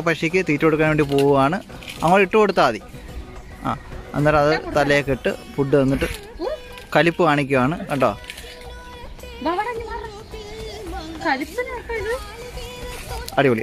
പക്ഷിക്ക് തീറ്റ കൊടുക്കാൻ വേണ്ടി പോവുകയാണ്. അങ്ങോട്ട് ഇട്ട് കൊടുത്താൽ മതി. ആ അന്നേരം അത് തലയൊക്കെ ഇട്ട് ഫുഡ് തന്നിട്ട് കലിപ്പ് കാണിക്കുകയാണ് കേട്ടോ. അടിപൊളി.